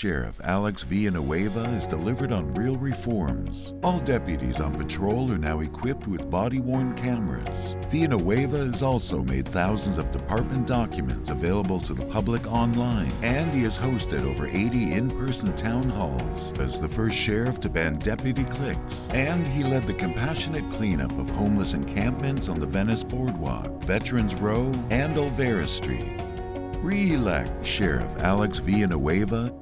Sheriff Alex Villanueva is delivered on real reforms. All deputies on patrol are now equipped with body worn cameras. Villanueva has also made thousands of department documents available to the public online, and he has hosted over 80 in person town halls as the first sheriff to ban deputy cliques. And he led the compassionate cleanup of homeless encampments on the Venice Boardwalk, Veterans Row, and Olvera Street. Re elect Sheriff Alex Villanueva